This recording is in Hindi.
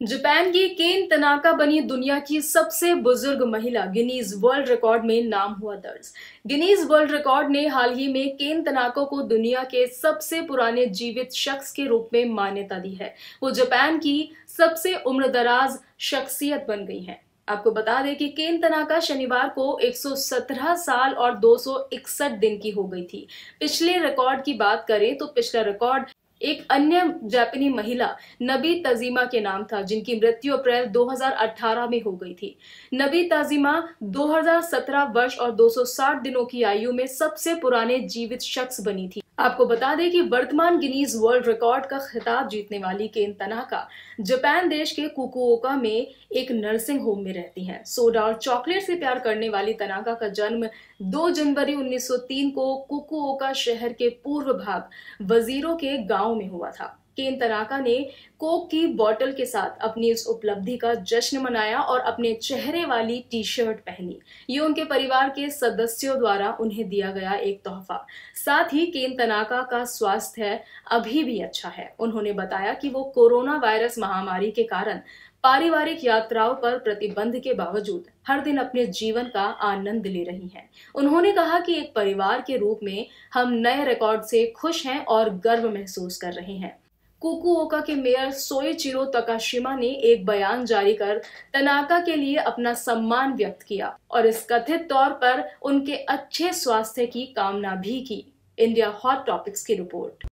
जापान की केन तनाका बनी दुनिया की सबसे बुज़ुर्ग महिला, गिनीज वर्ल्ड रिकॉर्ड में नाम हुआ दर्ज। गिनीज वर्ल्ड रिकॉर्ड ने हाल ही में केन तनाको को दुनिया के सबसे पुराने जीवित शख्स के रूप में मान्यता दी है। वो जापान की सबसे उम्रदराज शख्सियत बन गई हैं। आपको बता दें कि केन तनाका शनिवार को 117 साल और 261 दिन की हो गई थी। पिछले रिकॉर्ड की बात करें तो पिछला रिकॉर्ड एक अन्य जापानी महिला, नबी तजीमा के नाम था, जिनकी मृत्यु अप्रैल 2018 में हो गई थी। नबी तजीमा 2017 वर्ष और 260 दिनों की आयु में सबसे पुराने जीवित शख्स बनी थी। आपको बता दें कि वर्तमान गिनीज वर्ल्ड रिकॉर्ड का खिताब जीतने वाली केन तनाका जापान देश के कुकुओका में एक नर्सिंग होम में रहती हैं। सोडा और चॉकलेट से प्यार करने वाली तनाका का जन्म 2 जनवरी 1903 को कुकुओका शहर के पूर्व भाग वजीरों के गाँव में हुआ था। केन तनाका ने कोक की बोतल के साथ अपनी इस उपलब्धि का जश्न मनाया और अपने चेहरे वाली टी शर्ट पहनी। ये उनके परिवार के सदस्यों द्वारा उन्हें दिया गया एक तोहफा। साथ ही केन तनाका का स्वास्थ्य अभी भी अच्छा है। उन्होंने बताया कि वो कोरोना वायरस महामारी के कारण पारिवारिक यात्राओं पर प्रतिबंध के बावजूद हर दिन अपने जीवन का आनंद ले रही हैं। उन्होंने कहा कि एक परिवार के रूप में हम नए रिकॉर्ड से खुश हैं और गर्व महसूस कर रहे हैं। कुकुओका के मेयर सोएचिरो तकाशिमा ने एक बयान जारी कर तनाका के लिए अपना सम्मान व्यक्त किया और इस कथित तौर पर उनके अच्छे स्वास्थ्य की कामना भी की। इंडिया हॉट टॉपिक्स की रिपोर्ट।